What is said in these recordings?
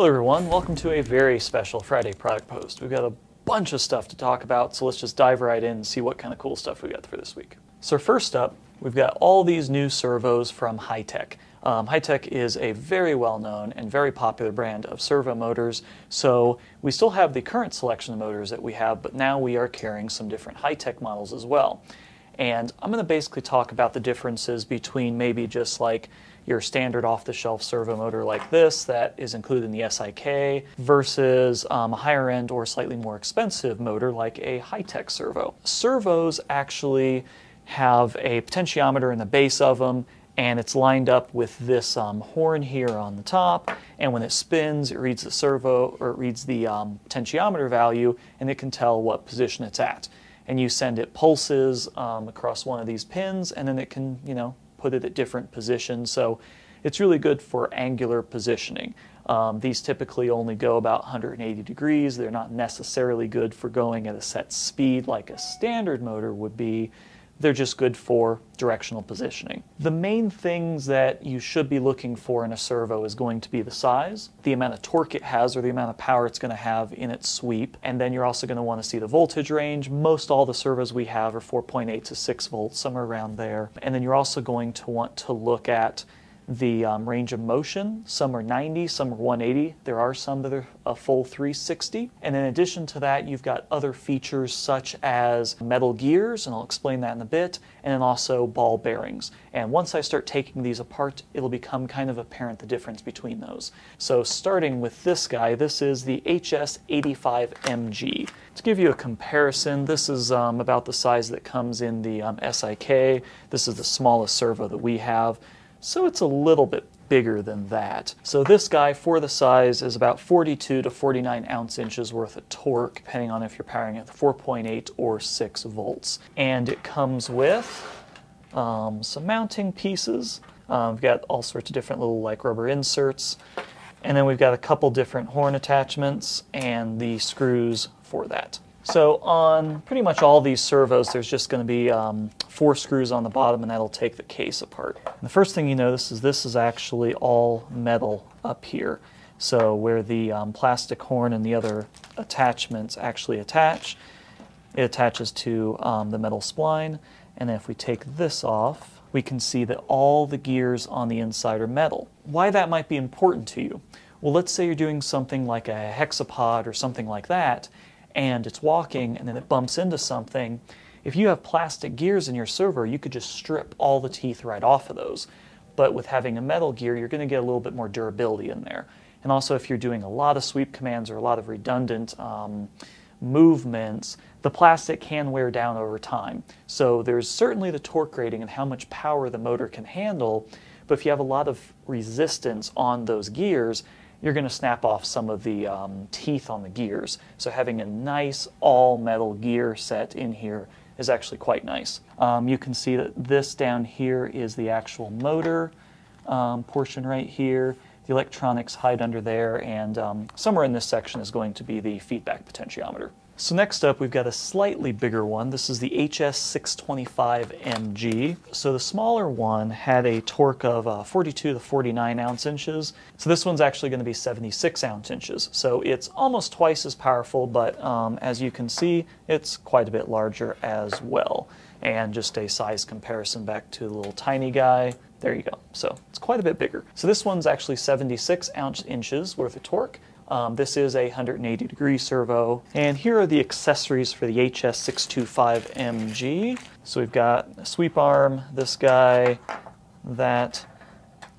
Hello everyone, welcome to a very special Friday product post. We've got a bunch of stuff to talk about, so let's just dive right in and see what kind of cool stuff we got for this week. So first up, we've got all these new servos from Hitec. Um, Hitec is a very well-known and very popular brand of servo motors, so we still have the current selection of motors that we have, but now we are carrying some different Hitec models as well. And I'm going to basically talk about the differences between maybe just like your standard off-the-shelf servo motor like this that is included in the SIK versus um, a higher end or slightly more expensive motor like a Hitec servo. Servos actually have a potentiometer in the base of them and it's lined up with this um, horn here on the top and when it spins it reads the servo or it reads the um, potentiometer value and it can tell what position it's at and you send it pulses um, across one of these pins and then it can you know put it at different positions. So it's really good for angular positioning. Um, these typically only go about 180 degrees. They're not necessarily good for going at a set speed like a standard motor would be. They're just good for directional positioning. The main things that you should be looking for in a servo is going to be the size, the amount of torque it has or the amount of power it's going to have in its sweep, and then you're also going to want to see the voltage range. Most all the servos we have are 4.8 to 6 volts, somewhere around there. And then you're also going to want to look at the um, range of motion. Some are 90, some are 180. There are some that are a full 360. And in addition to that, you've got other features such as metal gears, and I'll explain that in a bit, and then also ball bearings. And once I start taking these apart, it'll become kind of apparent the difference between those. So starting with this guy, this is the HS85MG. To give you a comparison, this is um, about the size that comes in the um, SIK. This is the smallest servo that we have so it's a little bit bigger than that. So this guy, for the size, is about 42 to 49 ounce inches worth of torque, depending on if you're powering at 4.8 or 6 volts. And it comes with um, some mounting pieces. Um, we've got all sorts of different little like rubber inserts. And then we've got a couple different horn attachments and the screws for that. So on pretty much all these servos, there's just going to be um, four screws on the bottom, and that'll take the case apart. And the first thing you notice is this is actually all metal up here. So where the um, plastic horn and the other attachments actually attach, it attaches to um, the metal spline. And if we take this off, we can see that all the gears on the inside are metal. Why that might be important to you? Well, let's say you're doing something like a hexapod or something like that, and it's walking and then it bumps into something, if you have plastic gears in your servo, you could just strip all the teeth right off of those. But with having a metal gear, you're going to get a little bit more durability in there. And also, if you're doing a lot of sweep commands or a lot of redundant um, movements, the plastic can wear down over time. So there's certainly the torque rating and how much power the motor can handle. But if you have a lot of resistance on those gears, you're going to snap off some of the um, teeth on the gears. So having a nice all metal gear set in here is actually quite nice. Um, you can see that this down here is the actual motor um, portion right here. The electronics hide under there and um, somewhere in this section is going to be the feedback potentiometer. So next up, we've got a slightly bigger one. This is the HS625MG. So the smaller one had a torque of uh, 42 to 49 ounce inches. So this one's actually going to be 76 ounce inches. So it's almost twice as powerful, but um, as you can see, it's quite a bit larger as well. And just a size comparison back to the little tiny guy, there you go. So it's quite a bit bigger. So this one's actually 76 ounce inches worth of torque. Um, this is a 180 degree servo. And here are the accessories for the HS625MG. So we've got a sweep arm, this guy, that,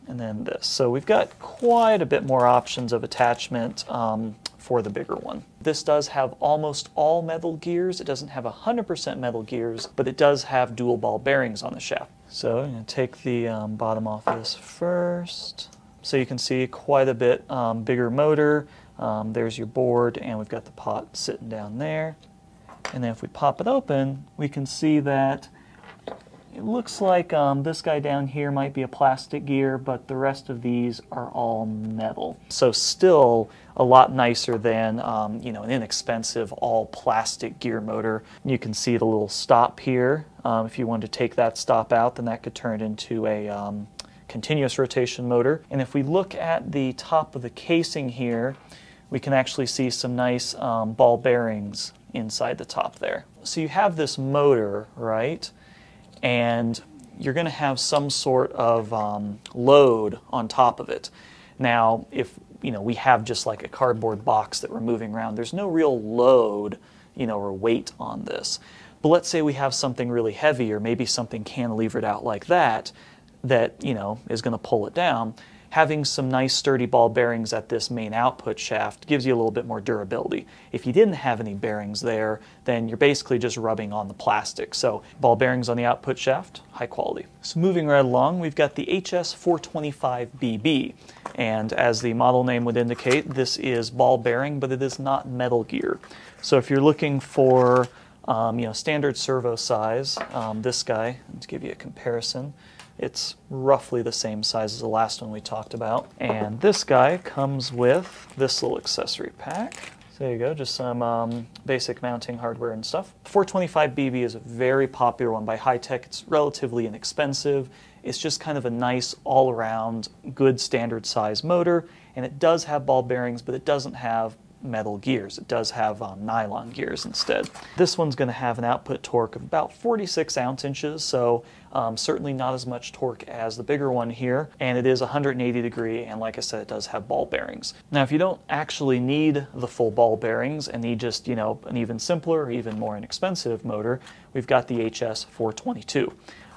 and then this. So we've got quite a bit more options of attachment um, for the bigger one. This does have almost all metal gears. It doesn't have 100% metal gears, but it does have dual ball bearings on the shaft. So I'm to take the um, bottom off of this first. So you can see quite a bit um, bigger motor. Um, there's your board and we've got the pot sitting down there. And then if we pop it open, we can see that it looks like um, this guy down here might be a plastic gear, but the rest of these are all metal. So still a lot nicer than um, you know an inexpensive all plastic gear motor. You can see the little stop here. Um, if you wanted to take that stop out, then that could turn into a um, continuous rotation motor. And if we look at the top of the casing here, we can actually see some nice um, ball bearings inside the top there. So you have this motor, right? And you're going to have some sort of um, load on top of it. Now, if you know we have just like a cardboard box that we're moving around, there's no real load, you know, or weight on this. But let's say we have something really heavy, or maybe something cantilevered out like that, that you know is going to pull it down having some nice sturdy ball bearings at this main output shaft gives you a little bit more durability. If you didn't have any bearings there, then you're basically just rubbing on the plastic. So ball bearings on the output shaft, high quality. So moving right along, we've got the HS425BB. And as the model name would indicate, this is ball bearing, but it is not metal gear. So if you're looking for um, you know, standard servo size, um, this guy, to give you a comparison, it's roughly the same size as the last one we talked about. And this guy comes with this little accessory pack. So there you go, just some um, basic mounting hardware and stuff. 425BB is a very popular one by Hitec. It's relatively inexpensive. It's just kind of a nice all-around good standard size motor and it does have ball bearings but it doesn't have metal gears. It does have um, nylon gears instead. This one's going to have an output torque of about 46 ounce inches, so um, certainly not as much torque as the bigger one here, and it is 180 degree, and like I said, it does have ball bearings. Now, if you don't actually need the full ball bearings and need just, you know, an even simpler even more inexpensive motor, we've got the HS422.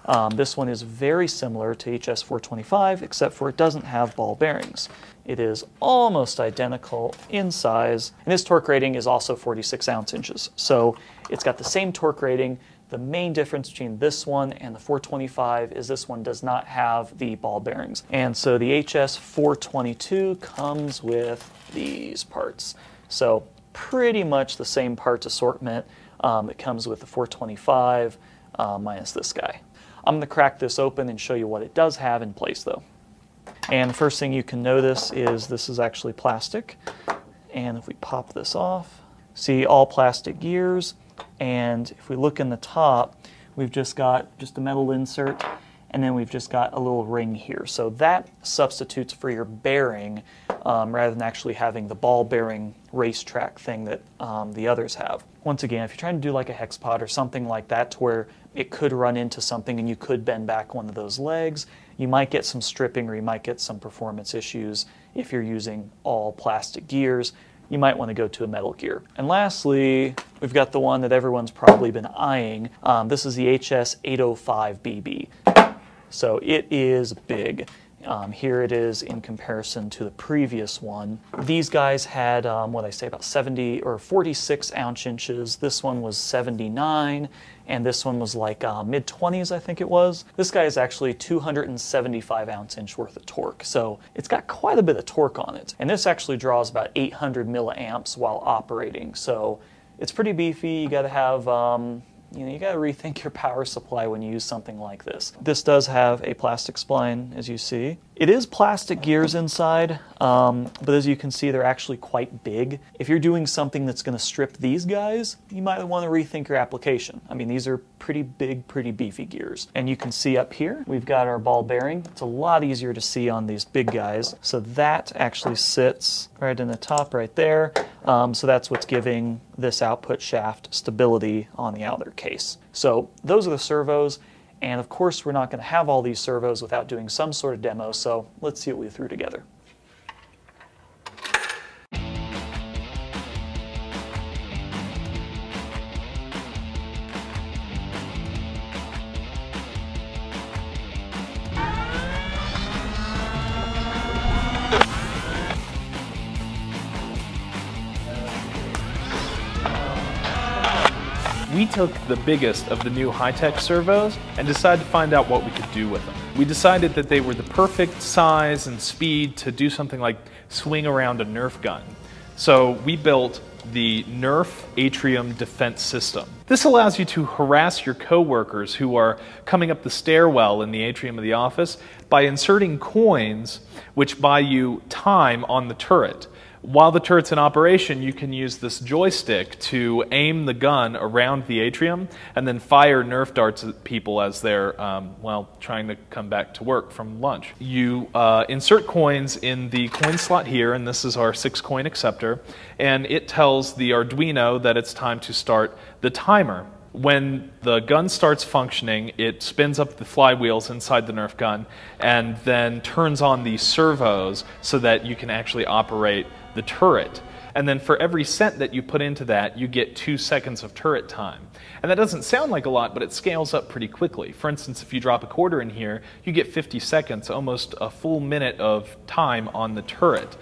Um, this one is very similar to HS425, except for it doesn't have ball bearings. It is almost identical in size, and its torque rating is also 46 ounce inches. So it's got the same torque rating. The main difference between this one and the 425 is this one does not have the ball bearings. And so the HS422 comes with these parts. So pretty much the same parts assortment. Um, it comes with the 425 uh, minus this guy. I'm going to crack this open and show you what it does have in place though. And the first thing you can notice is this is actually plastic. And if we pop this off, see all plastic gears. And if we look in the top, we've just got just a metal insert and then we've just got a little ring here. So that substitutes for your bearing um, rather than actually having the ball bearing racetrack thing that um, the others have. Once again, if you're trying to do like a hex pod or something like that to where it could run into something and you could bend back one of those legs, you might get some stripping or you might get some performance issues if you're using all plastic gears. You might want to go to a metal gear. And lastly, we've got the one that everyone's probably been eyeing. Um, this is the HS805BB. So it is big. Um, here it is in comparison to the previous one. These guys had, um, what I say, about 70 or 46 ounce inches. This one was 79, and this one was like uh, mid 20s, I think it was. This guy is actually 275 ounce inch worth of torque, so it's got quite a bit of torque on it. And this actually draws about 800 milliamps while operating, so it's pretty beefy. You got to have um, you know, you got to rethink your power supply when you use something like this. This does have a plastic spline, as you see. It is plastic gears inside, um, but as you can see, they're actually quite big. If you're doing something that's going to strip these guys, you might want to rethink your application. I mean, these are pretty big, pretty beefy gears. And you can see up here, we've got our ball bearing. It's a lot easier to see on these big guys. So that actually sits right in the top right there. Um, so that's what's giving this output shaft stability on the outer case. So those are the servos. And of course, we're not going to have all these servos without doing some sort of demo, so let's see what we threw together. Took the biggest of the new Hitec servos and decided to find out what we could do with them. We decided that they were the perfect size and speed to do something like swing around a Nerf gun. So we built the Nerf Atrium Defense System. This allows you to harass your coworkers who are coming up the stairwell in the atrium of the office by inserting coins which buy you time on the turret. While the turret's in operation, you can use this joystick to aim the gun around the atrium and then fire Nerf darts at people as they're, um, well, trying to come back to work from lunch. You uh, insert coins in the coin slot here, and this is our six coin acceptor, and it tells the Arduino that it's time to start the timer when the gun starts functioning, it spins up the flywheels inside the Nerf gun and then turns on the servos so that you can actually operate the turret. And then for every cent that you put into that, you get two seconds of turret time. And that doesn't sound like a lot, but it scales up pretty quickly. For instance, if you drop a quarter in here, you get 50 seconds, almost a full minute of time on the turret.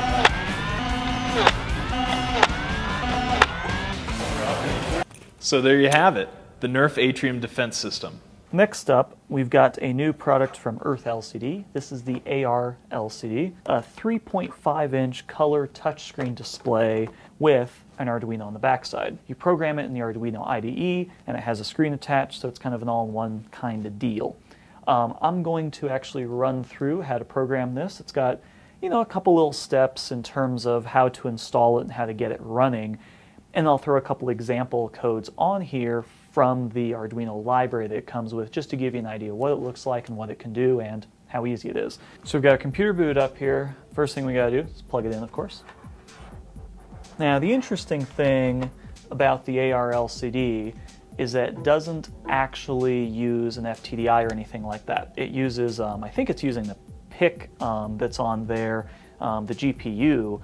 So there you have it, the Nerf Atrium Defense System. Next up, we've got a new product from Earth LCD. This is the AR LCD, a 3.5 inch color touchscreen display with an Arduino on the backside. You program it in the Arduino IDE, and it has a screen attached, so it's kind of an all-in-one kind of deal. Um, I'm going to actually run through how to program this. It's got, you know, a couple little steps in terms of how to install it and how to get it running. And I'll throw a couple example codes on here from the Arduino library that it comes with just to give you an idea what it looks like and what it can do and how easy it is. So we've got a computer boot up here. First thing we gotta do is plug it in, of course. Now the interesting thing about the AR LCD is that it doesn't actually use an FTDI or anything like that. It uses, um, I think it's using the PIC um, that's on there, um, the GPU,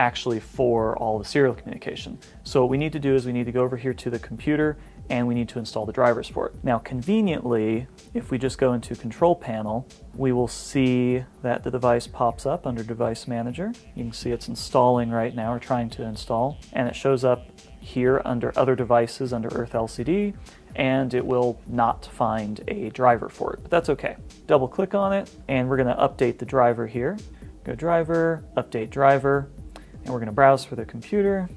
actually for all the serial communication. So what we need to do is we need to go over here to the computer and we need to install the drivers for it. Now conveniently, if we just go into control panel, we will see that the device pops up under device manager. You can see it's installing right now or trying to install and it shows up here under other devices under Earth LCD and it will not find a driver for it, but that's okay. Double click on it and we're gonna update the driver here. Go driver, update driver, and we're going to browse for the computer,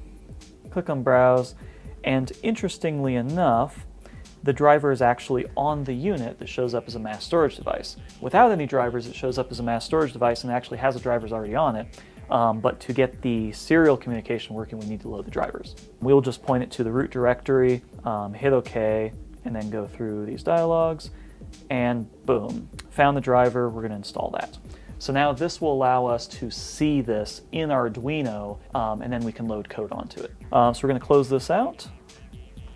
click on browse, and interestingly enough, the driver is actually on the unit that shows up as a mass storage device. Without any drivers, it shows up as a mass storage device and actually has the drivers already on it. Um, but to get the serial communication working, we need to load the drivers. We'll just point it to the root directory, um, hit OK, and then go through these dialogues, and boom, found the driver, we're going to install that. So now this will allow us to see this in Arduino, um, and then we can load code onto it. Um, so we're going to close this out,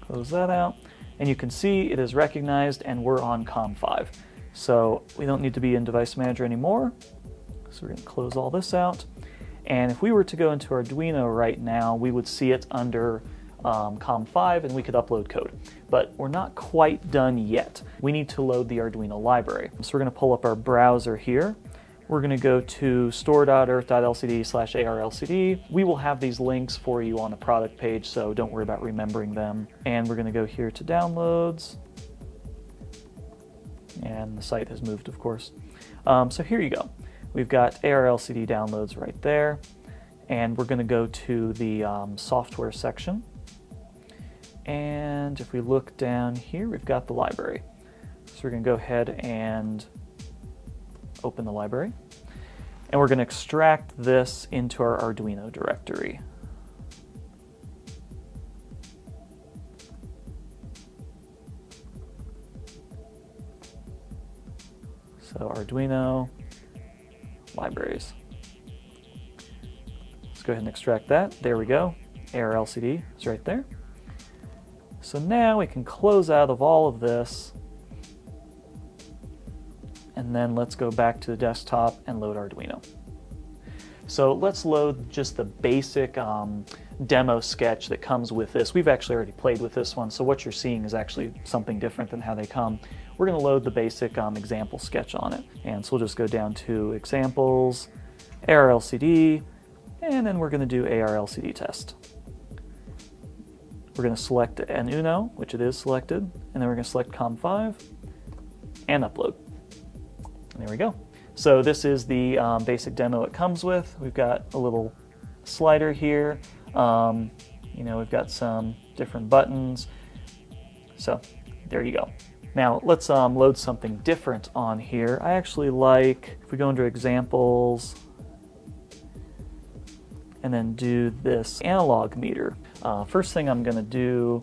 close that out, and you can see it is recognized and we're on COM5. So we don't need to be in Device Manager anymore. So we're going to close all this out. And if we were to go into Arduino right now, we would see it under um, COM5 and we could upload code. But we're not quite done yet. We need to load the Arduino library. So we're going to pull up our browser here we're going to go to store.earth.lcd slash arlcd. We will have these links for you on the product page, so don't worry about remembering them. And we're going to go here to downloads. And the site has moved, of course. Um, so here you go. We've got ARLCD downloads right there. And we're going to go to the um, software section. And if we look down here, we've got the library. So we're going to go ahead and open the library. And we're going to extract this into our Arduino directory. So Arduino, libraries. Let's go ahead and extract that. There we go. ARLCD is right there. So now we can close out of all of this and then let's go back to the desktop and load Arduino. So let's load just the basic um, demo sketch that comes with this. We've actually already played with this one, so what you're seeing is actually something different than how they come. We're going to load the basic um, example sketch on it. And so we'll just go down to examples, ARLCD, and then we're going to do ARLCD test. We're going to select an Uno, which it is selected, and then we're going to select COM5 and upload. There we go. So this is the um, basic demo it comes with. We've got a little slider here. Um, you know, we've got some different buttons. So there you go. Now let's um, load something different on here. I actually like, if we go into examples, and then do this analog meter. Uh, first thing I'm going to do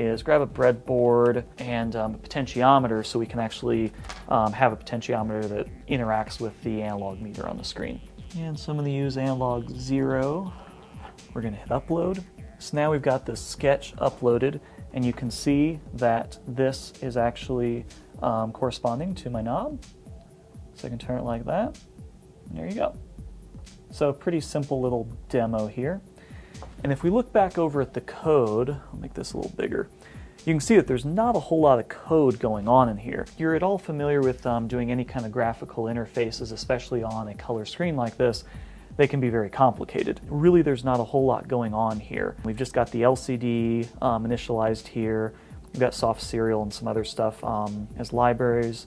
is grab a breadboard and um, a potentiometer so we can actually um, have a potentiometer that interacts with the analog meter on the screen. And so I'm to use analog zero. We're going to hit upload. So now we've got this sketch uploaded and you can see that this is actually um, corresponding to my knob. So I can turn it like that. And there you go. So pretty simple little demo here. And if we look back over at the code, I'll make this a little bigger, you can see that there's not a whole lot of code going on in here. If you're at all familiar with um, doing any kind of graphical interfaces, especially on a color screen like this, they can be very complicated. Really, there's not a whole lot going on here. We've just got the LCD um, initialized here. We've got soft serial and some other stuff um, as libraries.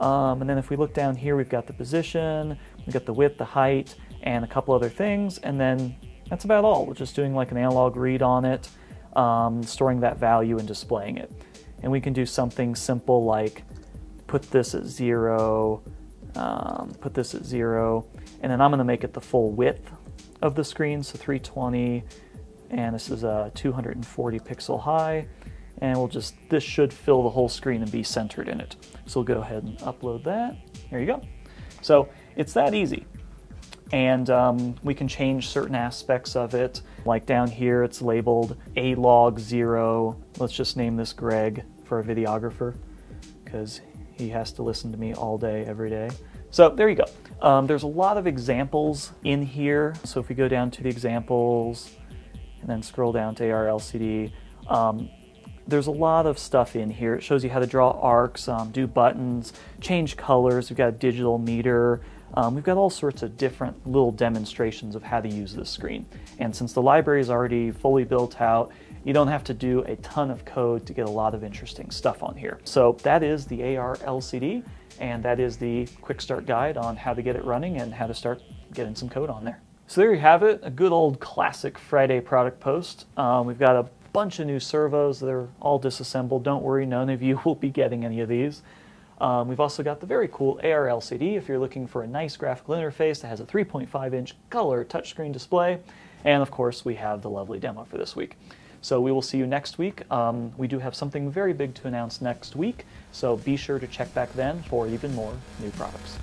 Um, and then if we look down here, we've got the position, we've got the width, the height, and a couple other things, and then that's about all. We're just doing like an analog read on it, um, storing that value and displaying it. And we can do something simple like put this at zero, um, put this at zero, and then I'm gonna make it the full width of the screen, so 320, and this is a 240 pixel high, and we'll just, this should fill the whole screen and be centered in it. So we'll go ahead and upload that. There you go. So it's that easy and um, we can change certain aspects of it. Like down here, it's labeled A log zero. Let's just name this Greg for a videographer because he has to listen to me all day, every day. So there you go. Um, there's a lot of examples in here. So if we go down to the examples and then scroll down to AR LCD, um, there's a lot of stuff in here. It shows you how to draw arcs, um, do buttons, change colors. We've got a digital meter, um, we've got all sorts of different little demonstrations of how to use this screen. And since the library is already fully built out, you don't have to do a ton of code to get a lot of interesting stuff on here. So that is the AR LCD, and that is the quick start guide on how to get it running and how to start getting some code on there. So there you have it, a good old classic Friday product post. Um, we've got a bunch of new servos. They're all disassembled. Don't worry, none of you will be getting any of these. Um, we've also got the very cool AR LCD if you're looking for a nice graphical interface that has a 3.5 inch color touchscreen display. And of course, we have the lovely demo for this week. So we will see you next week. Um, we do have something very big to announce next week, so be sure to check back then for even more new products.